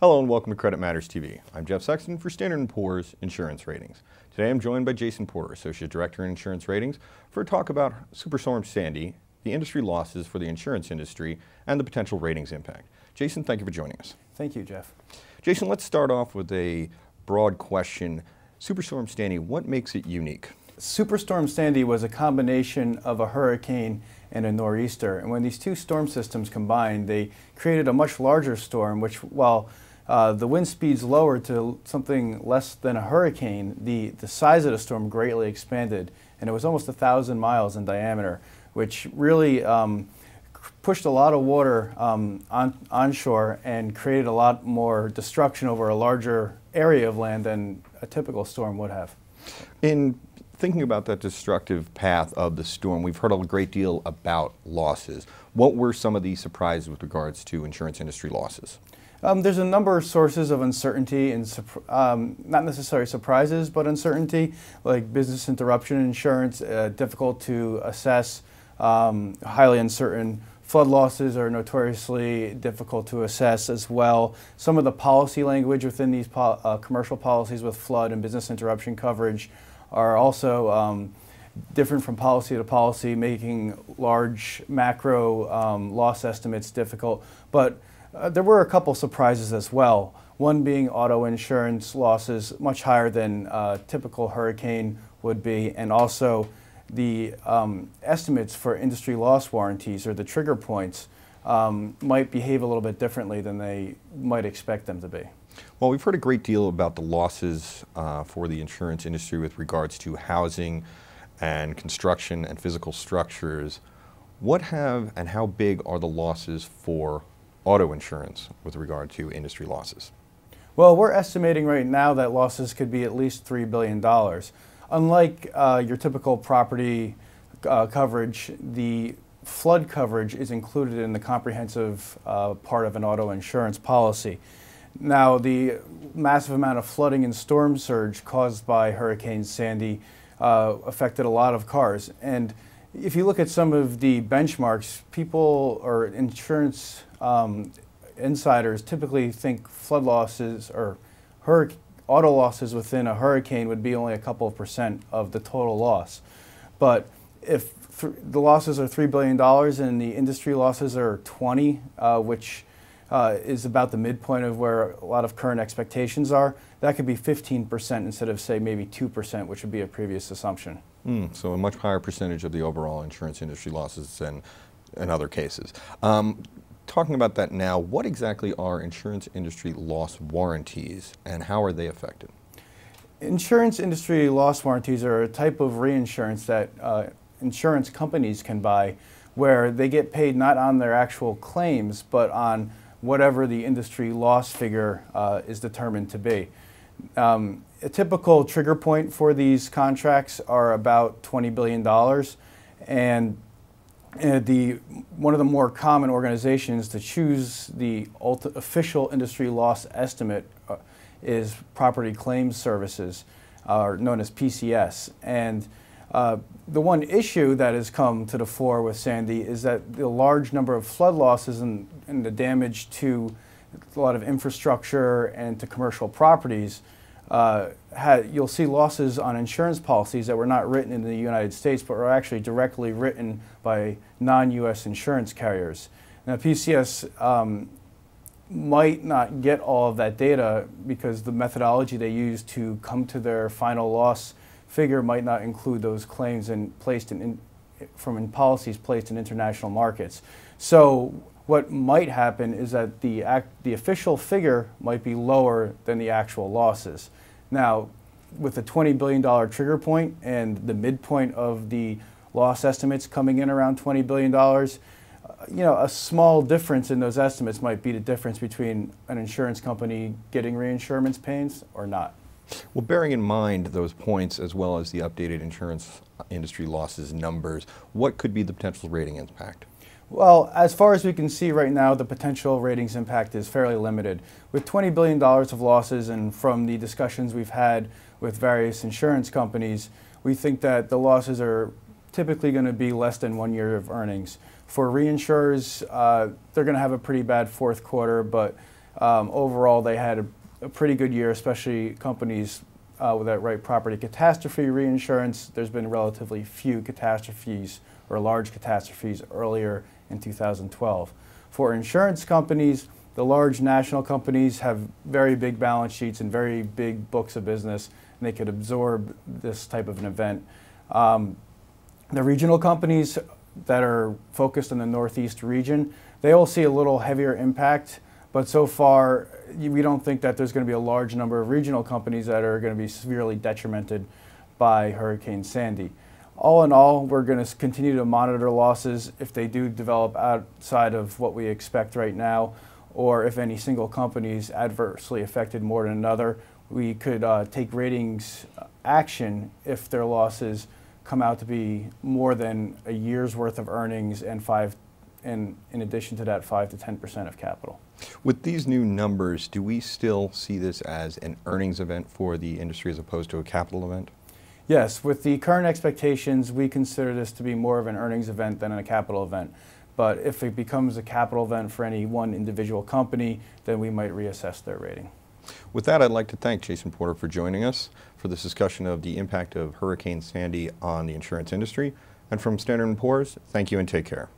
Hello and welcome to Credit Matters TV. I'm Jeff Sexton for Standard & Poor's Insurance Ratings. Today I'm joined by Jason Porter, Associate Director in Insurance Ratings, for a talk about Superstorm Sandy, the industry losses for the insurance industry, and the potential ratings impact. Jason, thank you for joining us. Thank you, Jeff. Jason, let's start off with a broad question. Superstorm Sandy, what makes it unique? Superstorm Sandy was a combination of a hurricane and a nor'easter. And when these two storm systems combined, they created a much larger storm, which while uh, the wind speeds lowered to something less than a hurricane, the, the size of the storm greatly expanded, and it was almost a thousand miles in diameter, which really um, pushed a lot of water um, on, onshore and created a lot more destruction over a larger area of land than a typical storm would have. In thinking about that destructive path of the storm, we've heard a great deal about losses. What were some of the surprises with regards to insurance industry losses? Um, there's a number of sources of uncertainty and um, not necessarily surprises, but uncertainty, like business interruption insurance, uh, difficult to assess, um, highly uncertain. Flood losses are notoriously difficult to assess as well. Some of the policy language within these po uh, commercial policies with flood and business interruption coverage are also um, different from policy to policy, making large macro um, loss estimates difficult. But uh, there were a couple surprises as well. One being auto insurance losses much higher than uh, typical hurricane would be, and also the um, estimates for industry loss warranties or the trigger points um, might behave a little bit differently than they might expect them to be. Well, we've heard a great deal about the losses uh, for the insurance industry with regards to housing and construction and physical structures. What have and how big are the losses for auto insurance with regard to industry losses? Well, we're estimating right now that losses could be at least $3 billion. Unlike uh, your typical property uh, coverage, the flood coverage is included in the comprehensive uh, part of an auto insurance policy. Now, the massive amount of flooding and storm surge caused by Hurricane Sandy uh, affected a lot of cars. And if you look at some of the benchmarks, people or insurance um, insiders typically think flood losses or auto losses within a hurricane would be only a couple of percent of the total loss. But if the losses are $3 billion and the industry losses are 20, uh, which uh, is about the midpoint of where a lot of current expectations are, that could be 15% instead of, say, maybe 2%, which would be a previous assumption. Mm, so a much higher percentage of the overall insurance industry losses than in other cases. Um, talking about that now, what exactly are insurance industry loss warranties and how are they affected? Insurance industry loss warranties are a type of reinsurance that uh, insurance companies can buy where they get paid not on their actual claims but on whatever the industry loss figure uh, is determined to be. Um, a typical trigger point for these contracts are about $20 billion and uh, the, one of the more common organizations to choose the official industry loss estimate uh, is Property Claims Services, uh, known as PCS. And uh, the one issue that has come to the fore with Sandy is that the large number of flood losses and, and the damage to a lot of infrastructure and to commercial properties uh, had, you'll see losses on insurance policies that were not written in the United States but were actually directly written by non-U.S. insurance carriers. Now PCS um, might not get all of that data because the methodology they use to come to their final loss figure might not include those claims and placed in, in from in policies placed in international markets. So what might happen is that the, act, the official figure might be lower than the actual losses. Now, with the $20 billion trigger point and the midpoint of the loss estimates coming in around $20 billion, uh, you know, a small difference in those estimates might be the difference between an insurance company getting reinsurance pains or not. Well, bearing in mind those points as well as the updated insurance industry losses numbers, what could be the potential rating impact? Well, as far as we can see right now, the potential ratings impact is fairly limited. With $20 billion of losses and from the discussions we've had with various insurance companies, we think that the losses are typically going to be less than one year of earnings. For reinsurers, uh, they're going to have a pretty bad fourth quarter, but Um, overall, they had a, a pretty good year, especially companies uh, that write property catastrophe reinsurance. There's been relatively few catastrophes or large catastrophes earlier in 2012. For insurance companies, the large national companies have very big balance sheets and very big books of business, and they could absorb this type of an event. Um, the regional companies that are focused in the Northeast region, they all see a little heavier impact, but so far we don't think that there's going to be a large number of regional companies that are going to be severely detrimented by Hurricane Sandy. All in all, we're going to continue to monitor losses if they do develop outside of what we expect right now, or if any single company is adversely affected more than another. We could uh, take ratings action if their losses come out to be more than a year's worth of earnings and five, and in addition to that, five to 10% of capital. With these new numbers, do we still see this as an earnings event for the industry as opposed to a capital event? Yes, with the current expectations, we consider this to be more of an earnings event than a capital event. But if it becomes a capital event for any one individual company, then we might reassess their rating. With that, I'd like to thank Jason Porter for joining us for this discussion of the impact of Hurricane Sandy on the insurance industry. And from Standard & Poor's, thank you and take care.